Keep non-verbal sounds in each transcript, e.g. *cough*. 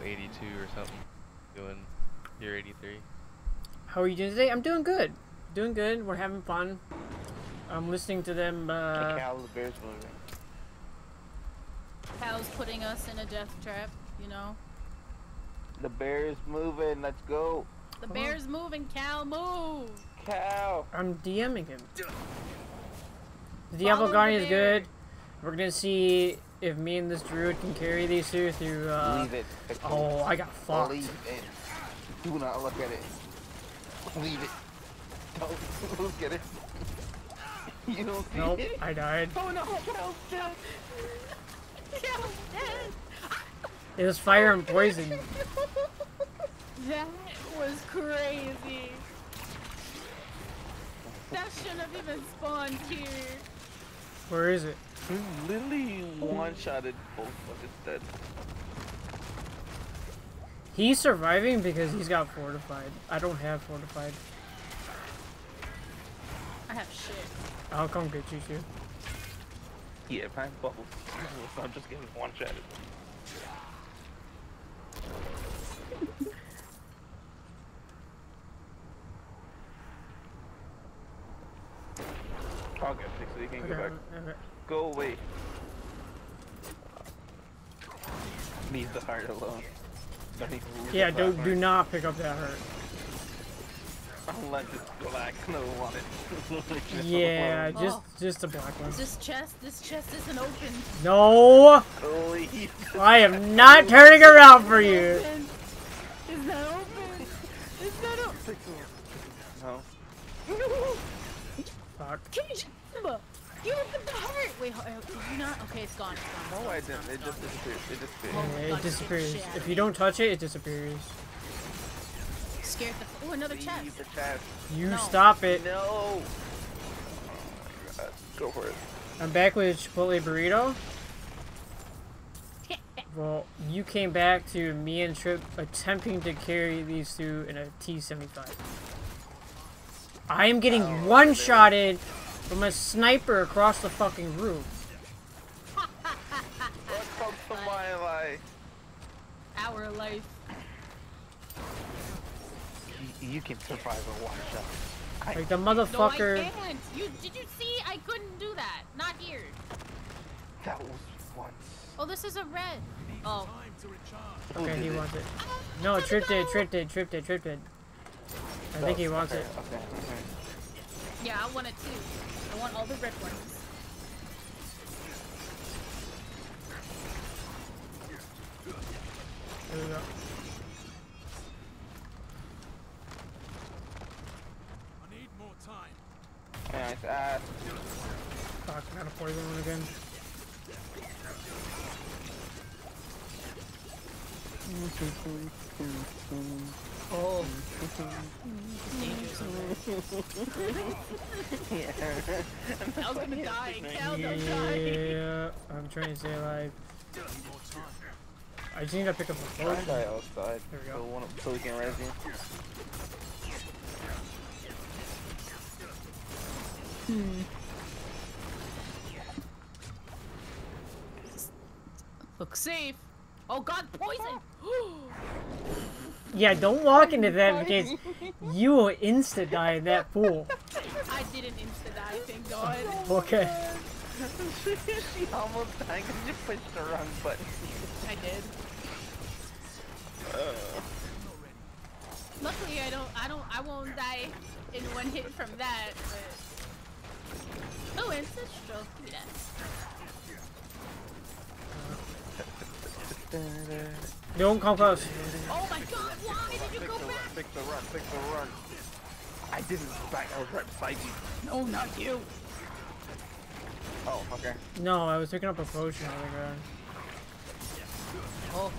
level 82 or something. Doing year 83. How are you doing today? I'm doing good. Doing good. We're having fun. I'm listening to them. Hey, Uh, Kal, the bear's moving. Kal's putting us in a death trap, you know? The bear's moving. Let's go. The bear's moving, Kal, move! Kal. I'm DMing him. The Diablo Follow Guardian is good. We're gonna see if me and this druid can carry these two through. Uh, Leave it. Victor. oh, I got fucked. Leave it. Do not look at it. Leave it. Don't *laughs* look at it. *laughs* You don't see Nope, it? I died. Oh no, Kal's dead. Kal's dead! It was fire and poison. *laughs* That was crazy. That shouldn't have even spawned here. Where is it? He Literally one-shotted both of his dead. He's surviving because he's got fortified. I don't have fortified. I have shit. I'll come get you two. Yeah, find bubbles. *laughs* So I'm just getting one-shotted. I'll get fixed so you can go back. okay. Go away. Leave the heart alone. Don't even move Yeah, the do, platform. do not pick up that hurt. Unless it's black, I don't want it. Yeah, alone. just Oh. just the black one. This chest, this chest isn't open. No, Leave *laughs* I am not turning around for you. Open. It's not open. It's not open. No. *laughs* Fuck. Kimba, you opened the heart. Wait, uh, did you not? Okay, it's gone. It's gone. No, I didn't. It just disappeared. It disappeared. Oh. Yeah, it disappears. shit. If you don't touch it, it disappears. Scared the. Oh, another chest. The chest. You No. stop it. No. Oh my God. Go for it. I'm back with Chipotle Burrito. *laughs* Well, you came back to me and Trip attempting to carry these two in a T-75. I am getting Oh, one-shotted from a sniper across the fucking room. What comes to my life? Our life. You, you can survive a one shot. Like the motherfucker. No, I motherfucker. can't. You did you see? I couldn't do that. Not here. That was once. Oh, this is a red. Oh. Who Okay, did he it? wants it. Ah, no, Trip did, tripped it, tripped it, tripped it. I think he wants okay, it. Okay, okay. Yeah, I want it too. I want all the red ones. There we go. I need more time. Nice ass. Uh, Fuck, I gotta poison one again. Oh. Dangerous. Yeah. Kal's gonna die. Kal, don't die. Yeah, I'm trying to stay alive. I just need to pick up a Try potion. die outside. There we go. So, one, so we can res you. Look safe. Oh God, poison. *gasps* *gasps* *gasps* Yeah, don't walk into that because you *laughs* will insta die in that pool. I didn't insta die. Thank God. Okay. she almost died because you pushed the wrong button. I did. Luckily, I don't. I don't. I won't die in one hit from that. But oh, ancestral. Give me that. Don't come close. Oh my God! Why did you go back? fix the run, fix the run. I didn't back, I was right beside you. No, not you. Oh, okay. No, I was picking up a potion on the ground. Oh.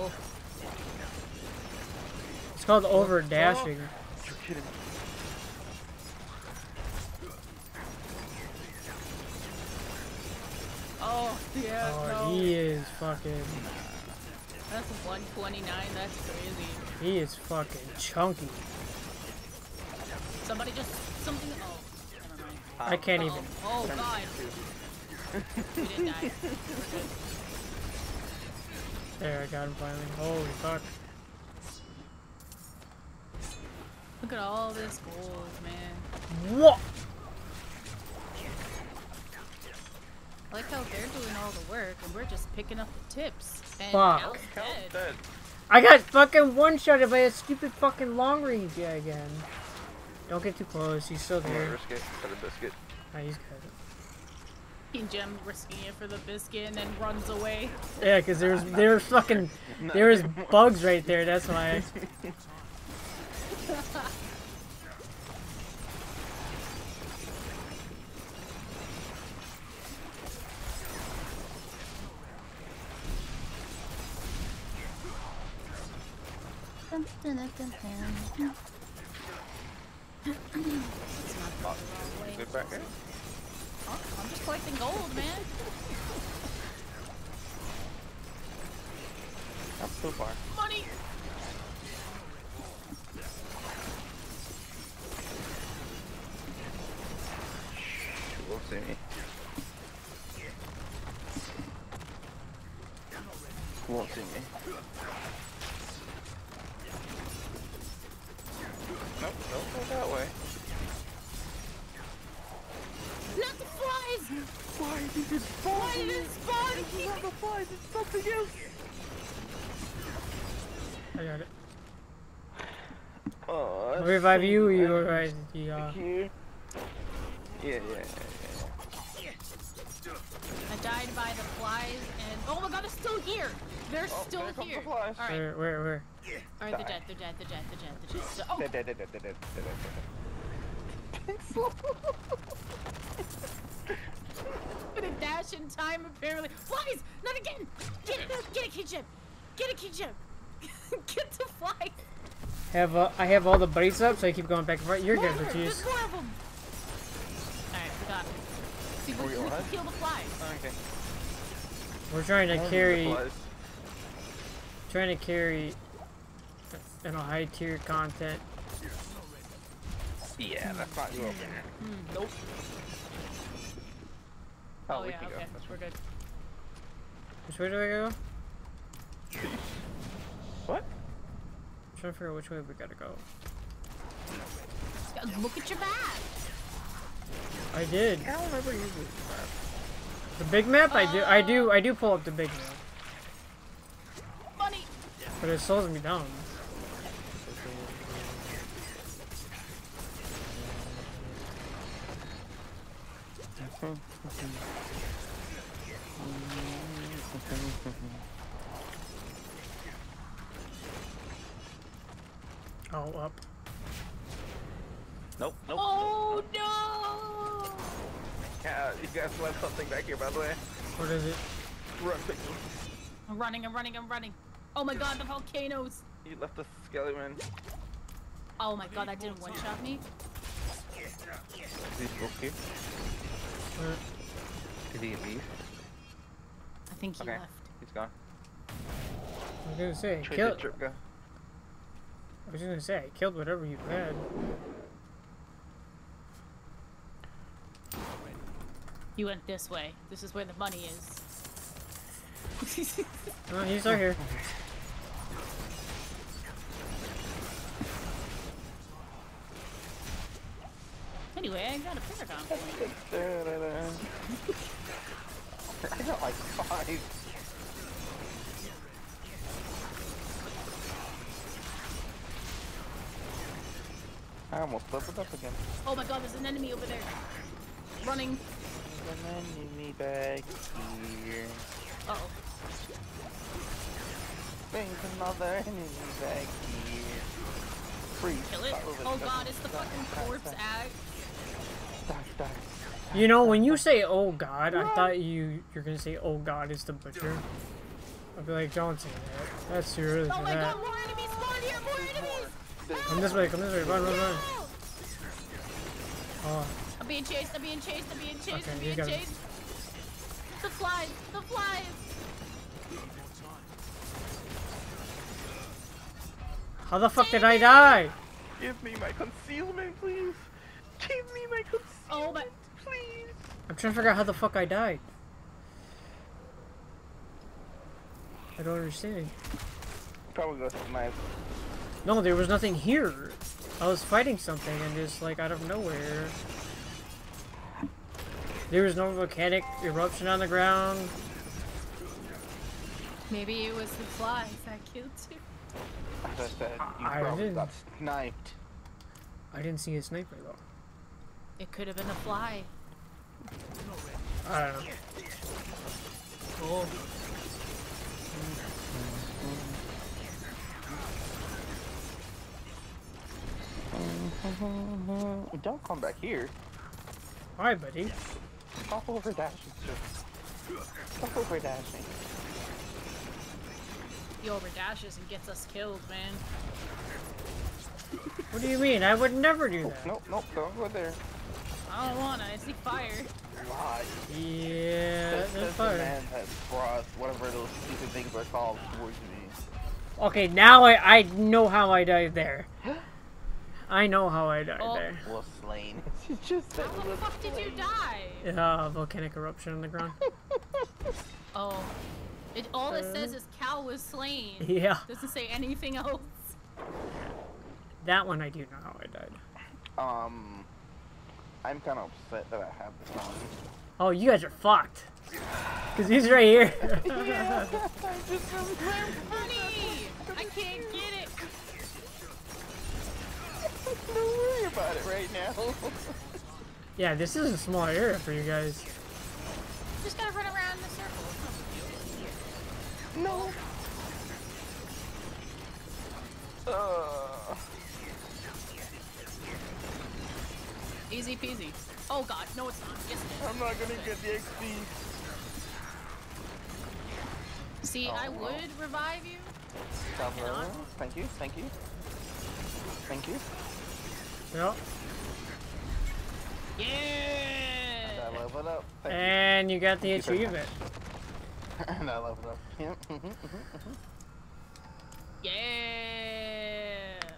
Oh. It's called over dashing. You're kidding me. Oh yeah. Oh, no. he is fucking. That's 129. That's crazy. He is fucking chunky. Somebody just something. Oh, never mind. I can't Uh-oh. even. Oh God. we didn't die. There, I got him finally. Holy fuck. Look at all this gold, man. What? Like how they're doing all the work and we're just picking up the tips. And Fuck. Kal's Kal's dead. dead. I got fucking one-shotted by a stupid fucking long range guy again. Don't get too close. He's still I'm gonna there. risk it for the biscuit. Ah, he's good. King Gem risking it for the biscuit and then runs away. Yeah, because there's there's fucking *laughs* there is was bugs right there. That's why. *laughs* Good back there. Oh, I'm just collecting gold, man. Not so far. Money. She won't see me. Won't see me. Nope, don't go that way. Not the flies! Why did it spawn? Why did it spawn? Not the flies, it's something else. I got it. Oh, I'll revive so you. Or you bad. revive the. Uh, Here. Yeah, yeah, yeah, I died by the flies and oh my god, they're still here. They're Oh, still there comes the here. flies. All right, where where where? all right, they're dead. They're dead. They're dead. They're dead. They're dead. Oh, yeah. Dead, dead, dead, dead, dead, dead, dead, dead. I'm gonna dash in time apparently. Flies! Not again! Get it! Get it, Kid Get it, Kid *laughs* Get the flies! Have uh, I have all the buddies up, so I keep going back and forth. You're good, More! but There's more of them! Alright, we got it. See, we, we we kill the flies. Okay. we're trying to carry Flies. Trying to carry you know high tier content. Yeah, that's not you over there. Hmm, nope. Oh, Oh, we yeah, can okay. go. That's We're good. Which way do I go? What? I'm trying to figure out which way we gotta go. Look at your map! I did. I don't remember using The big map, I do, I do, I do pull up the big map, Money! But it slows me down. Oh, up. Nope, nope. Oh no! Yeah, you guys left something back here, by the way. What is it? Run, quickly. I'm running, I'm running, I'm running. Oh my god, the volcanoes! You left the skeleton. Oh my god, that didn't one-shot me. Please go okay? Where- Did he leave? I think he Okay. left. He's gone. I was gonna say, Trade kill. trip go. I was gonna say, I killed whatever you had. He went this way. This is where the money is. *laughs* Oh, he's right here. *laughs* anyway, I got a paragon point. I got like five. I almost leveled up again. Oh my god, there's an enemy over there. Running. There's an enemy back here. Uh oh. There's another enemy back here. Freeze. Kill it. Oh god, it's the fucking corpse die, act. die, die. You know, when you say "Oh God," I thought you you're gonna say "Oh God" is the butcher. I'd be like, "Don't say that. That's too early Oh for my that." god, more enemies spawned here, more enemies! Come this way. Come this way. Run, run, run. Oh, I'm being chased, I'm being chased, I'm being chased, Okay, I'm being got it. chased. The flies, the flies! how the fuck did I die? Give me my concealment, please. Give me my concealment, Oh my. please. I'm trying to figure out how the fuck I died. I don't understand. Probably go to the knife. No, there was nothing here. I was fighting something and just like out of nowhere. There was no volcanic eruption on the ground. Maybe it was the flies that killed you. As I said, you I probably didn't- got sniped. I didn't see a sniper though. It could have been a fly. I don't know. Cool. Oh. *laughs* Don't come back here. Hi, buddy. Stop over dashing, sir. Stop over dashing. He over dashes and gets us killed, man. What do you mean? I would never do that. Nope, nope, don't go there. I don't wanna. I see fire. Why? Yeah, That's, that's that's the man that brought whatever those stupid things are called towards me. Okay, now I I know how I died there. *gasps* I know how I died Oh. there. Was slain. *laughs* It's just that How the was fuck did you die? Uh, volcanic eruption on the ground. *laughs* Oh. It, all it says is Kal was slain. *laughs* yeah, Doesn't say anything else. That one I do know how I died. Um, I'm kind of upset that I have this on. Oh, you guys are fucked. Cause he's right here. *laughs* Honey! I can't get it! *laughs* Don't worry about it right now. yeah, this is a small area for you guys. Just gotta run around in a circle. no. Uh, Easy peasy. Oh god, no it's not. Yes it is. I'm not gonna get the XP. See, Oh, I well. would revive you. Stop cannot. Thank you, thank you. Thank you. Yep. Yeah! And I leveled up. Thank And you got the Thank achievement. *laughs* and I leveled up. Yep. *laughs* mhm. Yeah!